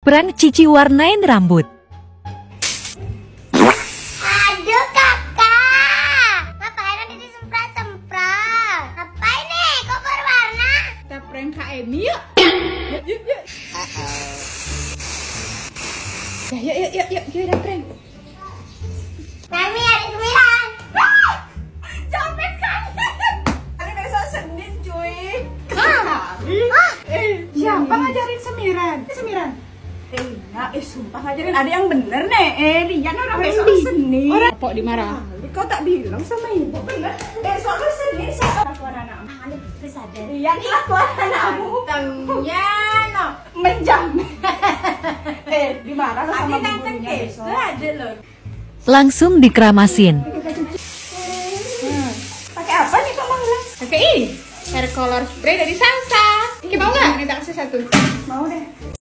Prank Cici warnain rambut. Aduh kakak, ngapain semprot-semprot? Ngapain nih? Kok berwarna? Kita prank Kak Emi yuk. Yuk, yuk, yuk. Ya, yuk, yuk, yuk, yuk, kita prank. Nami ada sembilan. Capek kan? Ada besok Senin cuy. Eh, siapa ngajarin semiran? Eh, semiran. Eh, ya, eh, sumpah ngajarin ada yang bener nih. Eh, lihat orang besok Senin. Orang kok dimarah? Kau tak bilang sama ibu bener. Besok lu Senin siapa kelakuan anakmu? Lihat kelakuan anakmu. Tengnya no. Menjamin. eh, dimarah sama gurunya besok. ada loh. Langsung dikeramasin. Hmm. Pakai apa nih kok Manglas? Pakai ini. Hair color spray dari Sansa. Oke, mau nggak? Kita kasih satu. Mau deh.